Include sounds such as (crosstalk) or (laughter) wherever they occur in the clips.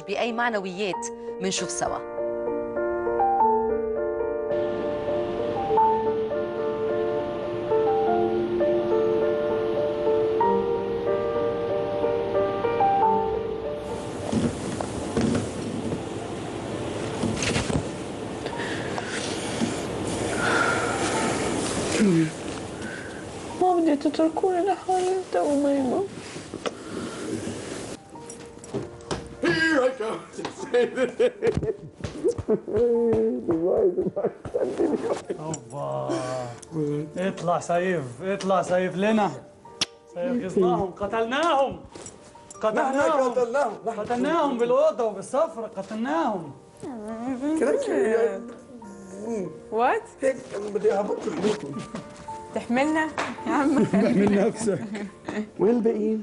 بأي معنويات منشوف سوا. ما بدي تتركوني لحالي أنت وميمة اطلع سيف اطلع سيف لنا. سيف غزناهم قتلناهم. قتلناهم. قتلناهم. قتلناهم بالأوضة وبالسفرة قتلناهم. وات هيك بدي حدودكم تحملنا يا عم. من نفسك. وين الباقيين؟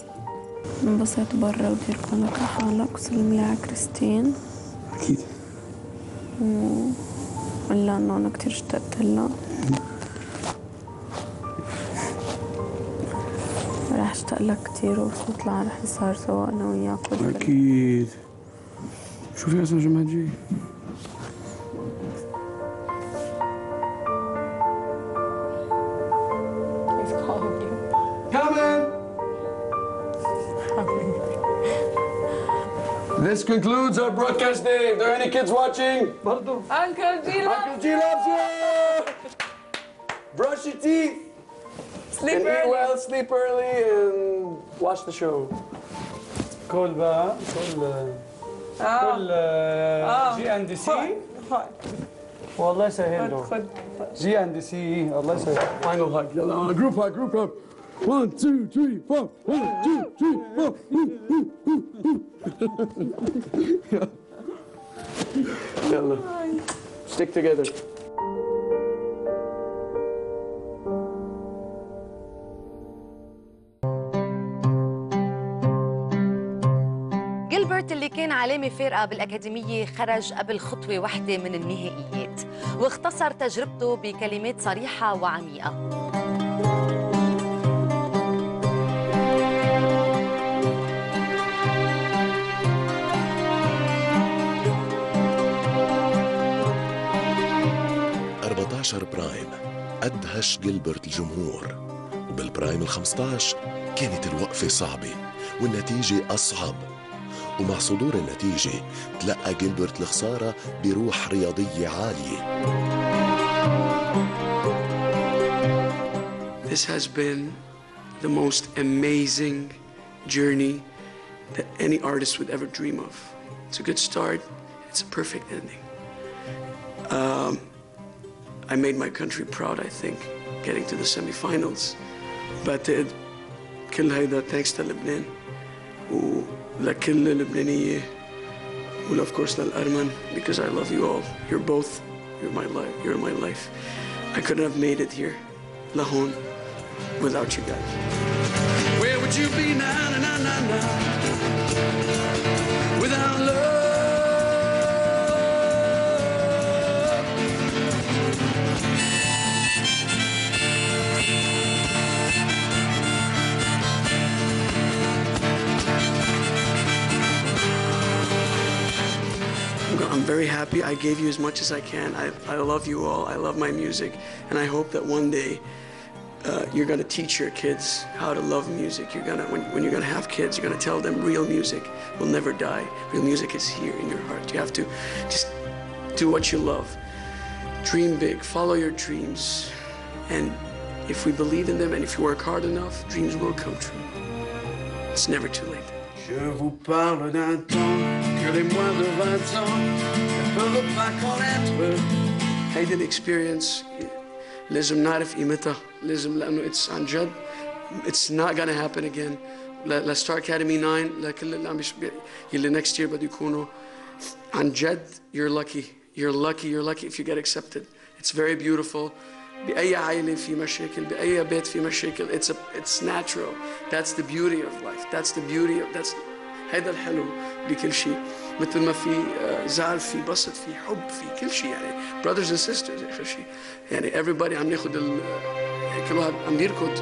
على انبسطت برا وديركم لك حالك وسلم لي على كريستين. أكيد. قول لها إنه أنا كثير اشتقت لها رح اشتاق لك كثير وبس نطلع رح نسهر سوا أنا وياك. أكيد. شوفي أصلا جماعة جاي This concludes our broadcast day. If there are any kids watching, Uncle G loves Uncle G loves you. (laughs) Brush your teeth. Sleep and early. Eat well, sleep early, and watch the show. كل بقى كل كل جي اند C. Hi. يسهل له خد جي اند سي الله يسهل فاينل هاج يلا جروب هاج جروب group hug. 2 3 4 1 2 3 4 يلا stick together. جيلبرت اللي كان علامه فارقه بالأكاديمية خرج قبل خطوة واحدة من النهائيات واختصر تجربته بكلمات صريحة وعميقة. ال 14 prime. أدهش جيلبرت الجمهور. وبال prime ال 15 كانت الوقفة صعبة والنتيجة أصعب. ومع صدور النتيجة تلقى جيلبرت الخسارة بروح رياضية عالية. This has been the most amazing journey that any artist would ever dream of. It's a good start, it's a perfect ending. Um, I made my country proud, I think, getting to the semifinals. But uh, كل هيدا thanks to لبنان ولكل اللبنانية and of course للأرمن because I love you all. You're both, you're my life, you're my life. I couldn't have made it here, لهون, without you guys. Where would you be now, na na na I'm very happy. I gave you as much as I can. I, I love you all. I love my music. And I hope that one day uh, you're going to teach your kids how to love music. You're gonna, when, when you're going to have kids, you're going to tell them real music will never die. Real music is here in your heart. You have to just do what you love. Dream big. Follow your dreams. And if we believe in them and if you work hard enough, dreams will come true. It's never too late. Je vous parle d'un temps que les moins de 20 ans ne peuvent pas connaître. هيدي الاكسبيرينس لازم نعرف قيمتها لازم لانه اتس عن جد اتس not gonna happen again ل- لستار اكاديمي 9 لكل اللي عم يش- يلي next year بده يكونوا عن جد you're lucky You're lucky, you're lucky if you get accepted. It's very beautiful. بأي عائلة في مشاكل بأي بيت في مشاكل it's a, it's natural that's the beauty of life that's the beauty of that's هيدا الحلو بكل شيء مثل ما في آه، زعل في بسط في حب في كل شيء يعني brothers and sisters آخر شيء يعني everybody عم ياخذ ال- يعني كل واحد عم يركض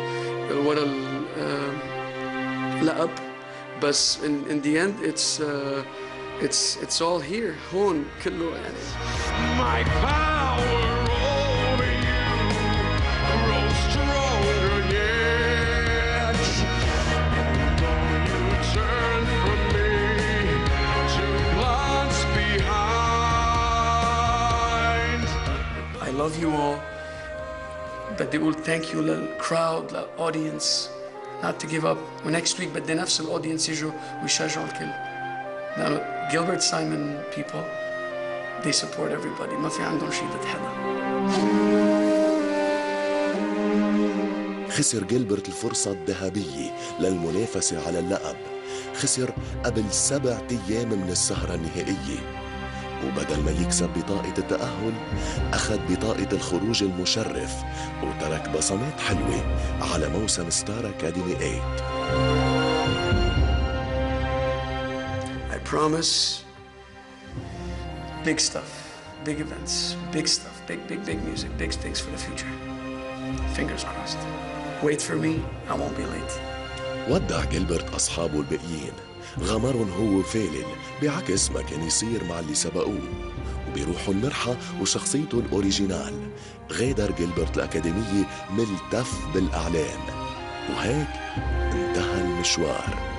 ورا ال- آه، لقب بس in, in the end it's uh, it's it's all here هون كله يعني My power love you all. بدي أقول thank you لل crowd لل audience not to give up. و next week بدي نفس ال audience يجوا ويشجعوا الكل لأنه جيلبرت سايمون people they support everybody. ما في عندهم شيء ضد حدا خسر جيلبرت الفرصة الذهبية للمنافسة على اللقب. خسر قبل سبع أيام من السهرة النهائية. وبدل ما يكسب بطاقة التأهل أخذ بطاقة الخروج المشرف وترك بصمات حلوة على موسم ستار أكاديمي 8 I promise big stuff big events big stuff big big big music big things for the future fingers crossed wait for me I won't be late ودع جيلبرت أصحابه الباقيين غمرهم هو فالل بعكس ما كان يصير مع اللي سبقوه. وبروحه المرحة وشخصيته الأوريجينال غادر جيلبرت الأكاديمية ملتف بالأعلام وهيك انتهى المشوار.